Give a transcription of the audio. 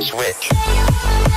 Switch.